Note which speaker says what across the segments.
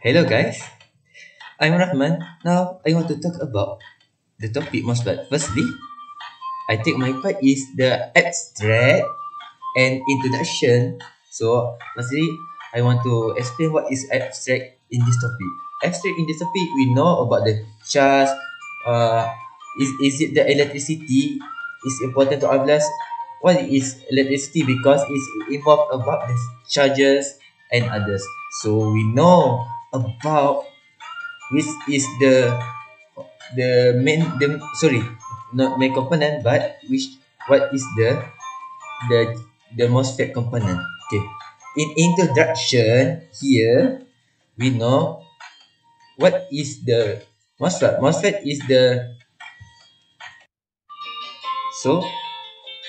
Speaker 1: Hello guys, I'm Rahman. Now I want to talk about the topic MOSFET. Firstly, I think my part is the abstract and introduction. So firstly, I want to explain what is abstract in this topic. Abstract in this topic, we know about the charge. Uh, is is it the electricity? Is important to us. What is electricity? Because it's involved about the charges and others. So we know about which is the the main the sorry not main component but which what is the the the MOSFET component. Okay. In introduction here we know what is the MOSFET MOSFET is the so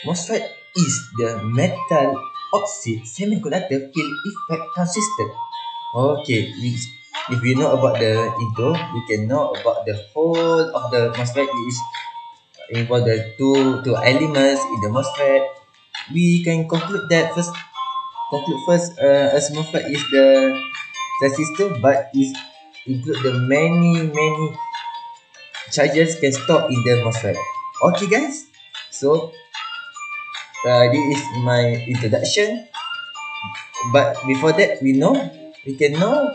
Speaker 1: MOSFET is the metal oxide semiconductor field effect transistor Okay, if we know about the intro, we can know about the whole of the MOSFET is involve the two two elements in the MOSFET. We can conclude that first. Conclude first, uh, as MOSFET is the transistor, but is include the many many charges can store in the MOSFET. Okay, guys. So, uh, this is my introduction. But before that, we know we can know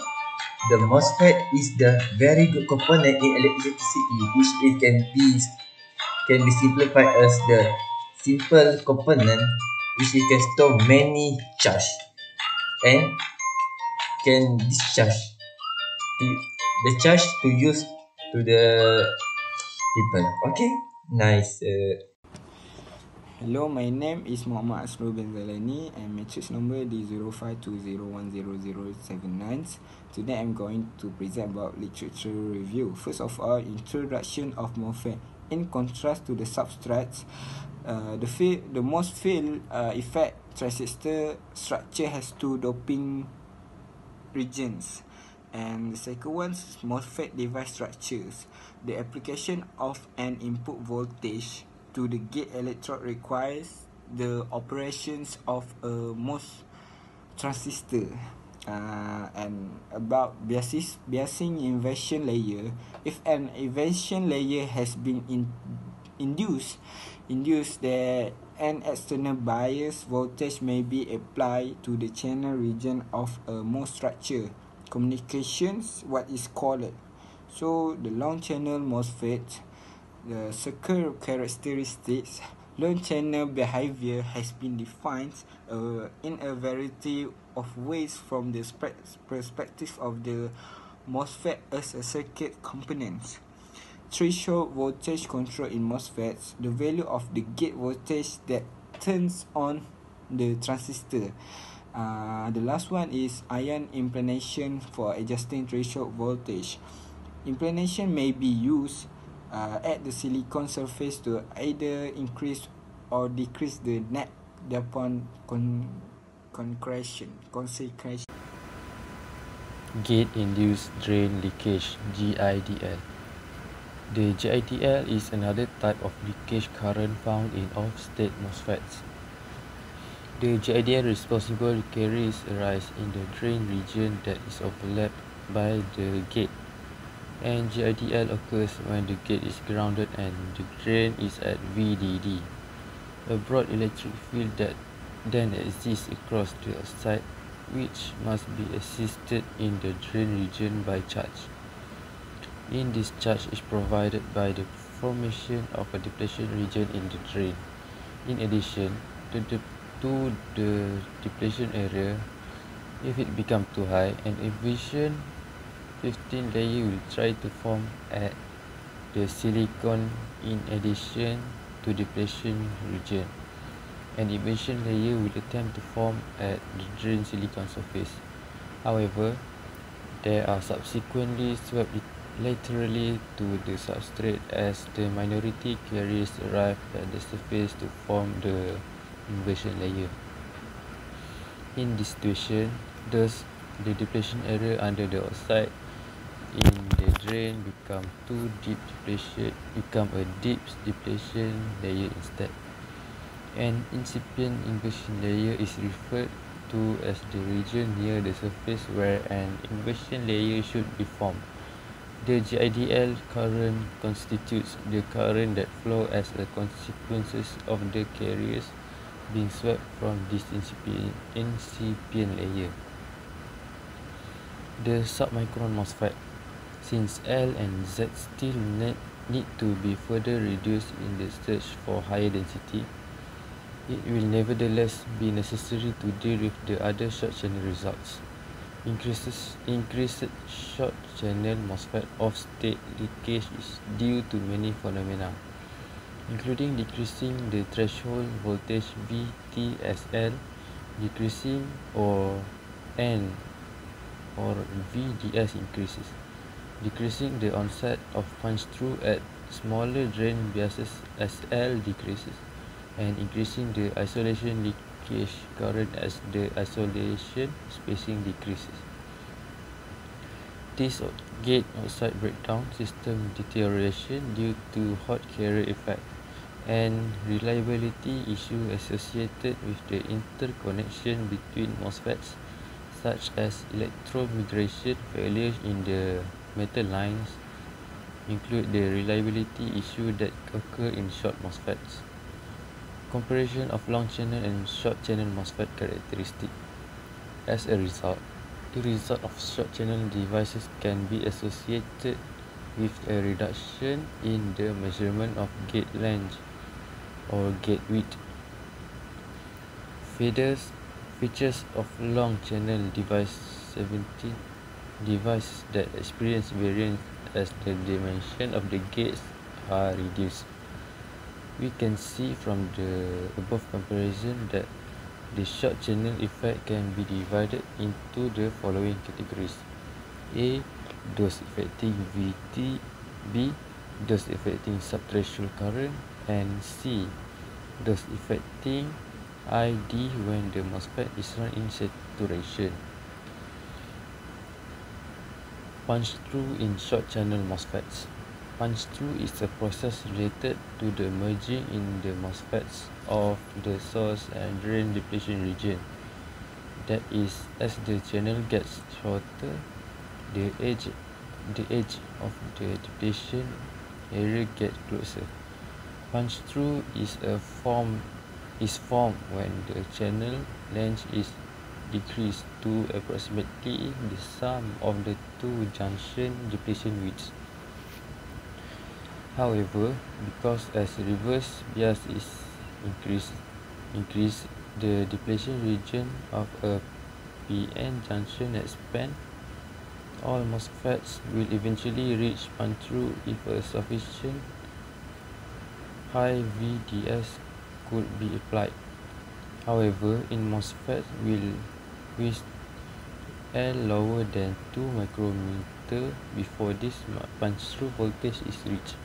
Speaker 1: the MOSFET is the very good component in electricity which it can be can be simplified as the simple component which it can store many charge and can discharge to the charge to use to the people. Okay? Nice uh,
Speaker 2: Hello, my name is Muhammad Asrul bin Zalani and matrix number D0520100079. Today I'm going to present about literature review. First of all, introduction of MOSFET. In contrast to the substrates, uh, the field, the most field uh, effect transistor structure has two doping regions. And the second one MOSFET device structures. The application of an input voltage to the gate electrode requires the operations of a MOS transistor. Uh, and about biasing inversion layer, if an inversion layer has been in, induced, induced that an external bias voltage may be applied to the channel region of a MOS structure. Communications, what is called. So the long channel MOSFET the circle characteristics, learn channel behavior has been defined uh, in a variety of ways from the perspective of the MOSFET as a circuit component. Threshold voltage control in MOSFETs, the value of the gate voltage that turns on the transistor. Uh, the last one is ion implantation for adjusting threshold voltage. Implantation may be used uh, at the silicon surface to either increase or decrease the net upon con concretion consecration.
Speaker 3: Gate induced drain leakage GIDL the GIDL is another type of leakage current found in off-state MOSFETs. The GIDL responsible carries arise in the drain region that is overlapped by the gate and GIDL occurs when the gate is grounded and the drain is at VDD. A broad electric field that then exists across the site which must be assisted in the drain region by charge. In this charge is provided by the formation of a depletion region in the drain. In addition to the, to the depletion area, if it becomes too high, an emission 15 layer will try to form at the silicon in addition to depletion region. An emission layer will attempt to form at the drain silicon surface. However, they are subsequently swept laterally to the substrate as the minority carriers arrive at the surface to form the inversion layer. In this situation, thus the depletion area under the oxide in the drain become too deep depletion become a deep depletion layer instead an incipient inversion layer is referred 2 as the region near the surface where an inversion layer should be formed. The GIDL current constitutes the current that flows as a consequence of the carriers being swept from this incipient layer. The submicron MOSFET since L and Z still need to be further reduced in the search for higher density, it will nevertheless be necessary to deal with the other short channel results. Increases increased short channel MOSFET of state leakage is due to many phenomena, including decreasing the threshold voltage VTSL, decreasing or N or VDS increases, decreasing the onset of punch through at smaller drain biases as L decreases, and increasing the isolation leakage leakage current as the isolation spacing decreases. This gate oxide breakdown system deterioration due to hot carrier effect and reliability issue associated with the interconnection between MOSFETs such as electromigration failures in the metal lines include the reliability issue that occur in short MOSFETs. Comparison of long channel and short channel MOSFET characteristic. As a result, the result of short channel devices can be associated with a reduction in the measurement of gate length or gate width. Features features of long channel device 17 devices that experience variance as the dimension of the gates are reduced we can see from the above comparison that the short channel effect can be divided into the following categories. A. Those affecting VT B. Those affecting subthreshold current and C. Those affecting ID when the MOSFET is run in saturation. Punch through in short channel MOSFETs. Punch through is a process related to the merging in the MOSFETs of the source and drain depletion region. That is, as the channel gets shorter, the edge, the edge of the depletion area gets closer. Punch through is a form is formed when the channel length is decreased to approximately the sum of the two junction depletion widths. However, because as reverse bias is increased, increase the depletion region of a PN junction expand, all MOSFETs will eventually reach punch through if a sufficient high VDS could be applied. However, in MOSFET will with L lower than 2 micrometer before this punch through voltage is reached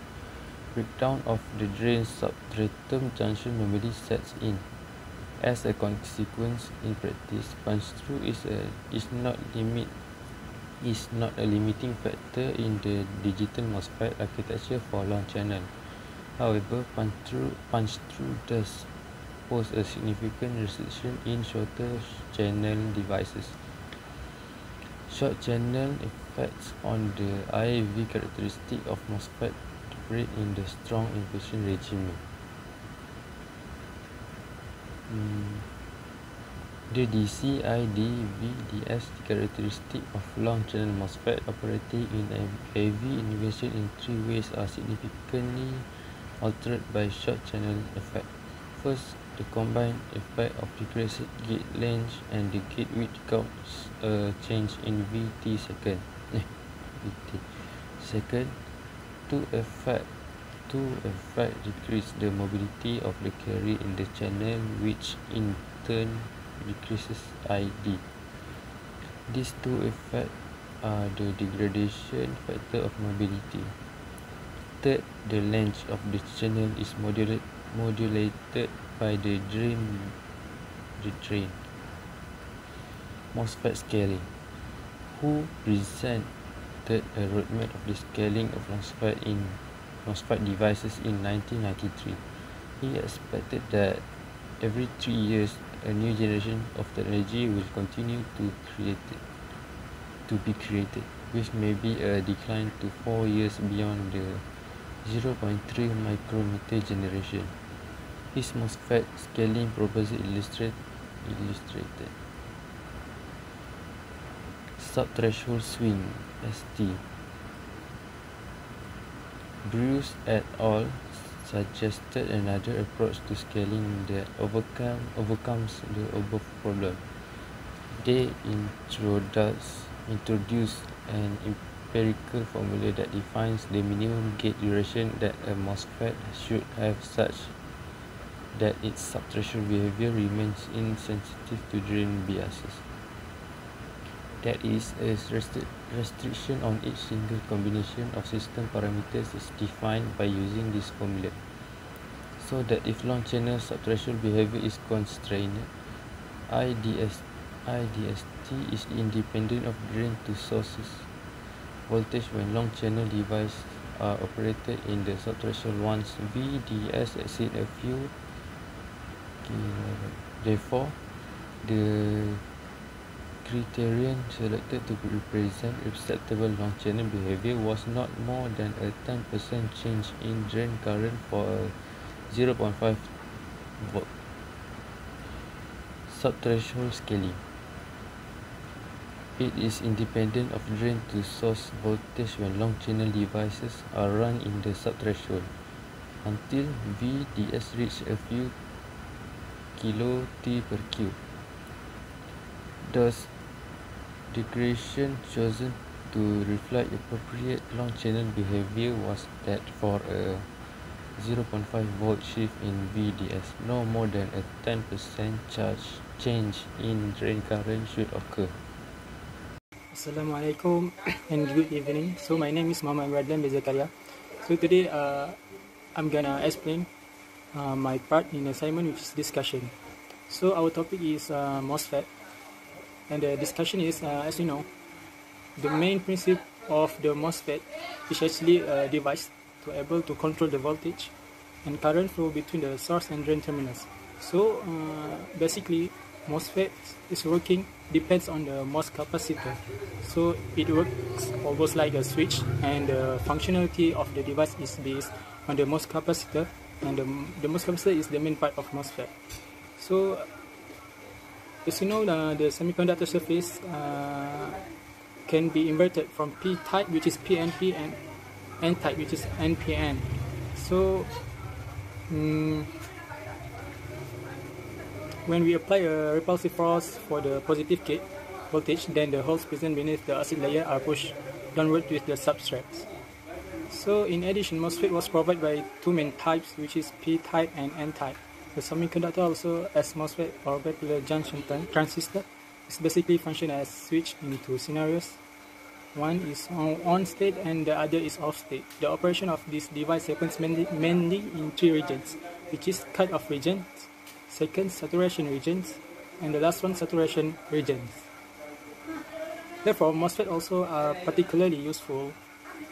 Speaker 3: breakdown of the drain substratum junction normally sets in. As a consequence, in practice, punch through is a is not limit is not a limiting factor in the digital MOSFET architecture for long channel. However, punch through punch through does pose a significant restriction in shorter channel devices. Short channel effects on the IAV characteristic of MOSFET operate in the strong inversion regime. Hmm. The DCI VDS characteristic of long channel MOSFET operating in heavy inversion in three ways are significantly altered by short channel effect. First, the combined effect of decreased gate length and the gate width causes a change in VT second. VT. Second, to affect to affect decrease the mobility of the carrier in the channel which in turn decreases ID. These two effects are the degradation factor of mobility. Third, the length of the channel is modulate, modulated by the drain the drain. MOSFET scaling. Who present started a roadmap of the scaling of MOSFET in MOSFET devices in 1993. He expected that every three years a new generation of technology will continue to create to be created, which may be a decline to 4 years beyond the 0.3 micrometer generation. His MOSFET scaling proposal illustrate, illustrated. Subthreshold swing ST Brews et al. suggested another approach to scaling that overcome, overcomes the above problem. They introduce, introduce an empirical formula that defines the minimum gate duration that a MOSFET should have such that its subthreshold behavior remains insensitive to drain biases. That is, a restri restriction on each single combination of system parameters is defined by using this formula. So that if long channel subthreshold behavior is constrained, IDS, IDST is independent of drain to sources voltage when long channel devices are operated in the subthreshold once VDS exceed a few Therefore, the criterion selected to represent acceptable long channel behavior was not more than a 10% change in drain current for a 0.5 volt subthreshold scaling. It is independent of drain to source voltage when long channel devices are run in the subthreshold until VDS reach a few kilo T per cube. Thus, degradation chosen to reflect appropriate long channel behavior was that for a 0.5 volt shift in VDS, no more than a 10% charge change in drain current should occur.
Speaker 4: Assalamualaikum and good evening. So my name is Muhammad Radlan Bezakaria. So today uh, I'm gonna explain uh, my part in assignment which is discussion. So our topic is uh, MOSFET and the discussion is uh, as you know the main principle of the MOSFET is actually a device to able to control the voltage and current flow between the source and drain terminals. So uh, basically MOSFET is working depends on the MOS capacitor. So it works almost like a switch and the functionality of the device is based on the MOS capacitor and the, the MOS capacitor is the main part of MOSFET. So as you know uh, the semiconductor surface uh, can be inverted from P type which is PNP and N type which is NPN. So um, when we apply a repulsive force for the positive gate voltage, then the holes present beneath the oxide layer are pushed downward with the substrates. So in addition, MOSFET was provided by two main types, which is P-type and N-type. The semiconductor also as MOSFET or bipolar junction transistor is basically function as switch in two scenarios. One is on, on state and the other is off state. The operation of this device happens mainly, mainly in three regions, which is cut-off region, second saturation regions, and the last one saturation regions. Therefore, MOSFET also are particularly useful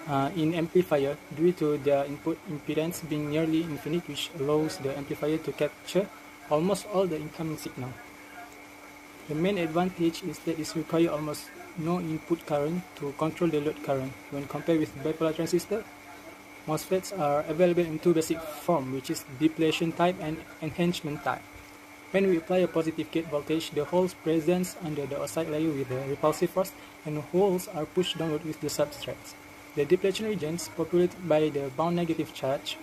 Speaker 4: uh, in amplifier due to their input impedance being nearly infinite which allows the amplifier to capture almost all the incoming signal. The main advantage is that it requires almost no input current to control the load current when compared with bipolar transistor MOSFETs are available in two basic forms, which is depletion type and enhancement type. When we apply a positive gate voltage, the holes present under the oxide layer with a repulsive force and the holes are pushed downward with the substrates. The depletion regions populated by the bound negative charge,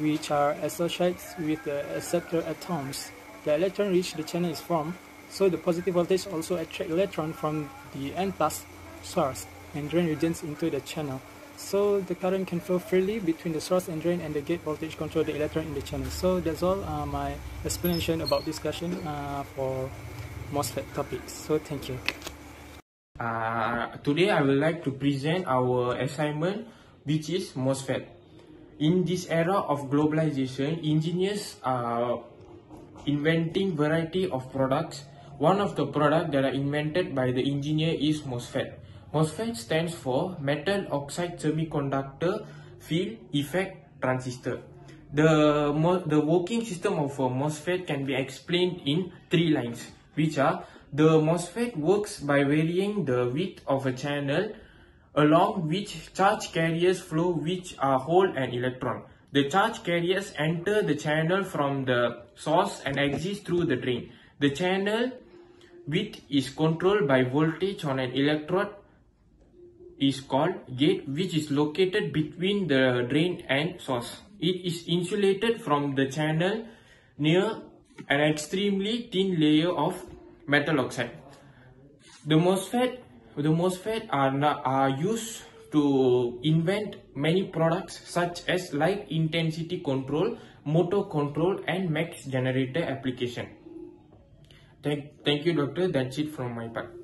Speaker 4: which are associated with the acceptor atoms. The electron reach the channel is formed, so the positive voltage also attract electron from the N plus source and drain regions into the channel. So the current can flow freely between the source and drain and the gate voltage control the electron in the channel. So that's all uh, my explanation about discussion uh, for MOSFET topics. So thank you
Speaker 5: uh, today I would like to present our assignment which is MOSFET. In this era of globalization engineers are inventing variety of products. One of the products that are invented by the engineer is MOSFET. MOSFET stands for Metal Oxide Semiconductor Field Effect Transistor. The, the working system of a MOSFET can be explained in three lines, which are the MOSFET works by varying the width of a channel along which charge carriers flow which are hole and electron. The charge carriers enter the channel from the source and exit through the drain. The channel width is controlled by voltage on an electrode is called gate which is located between the drain and source. It is insulated from the channel near an extremely thin layer of metal oxide. The MOSFET, the MOSFET are, not, are used to invent many products such as light intensity control, motor control and max generator application. Thank, thank you doctor, that's it from my part.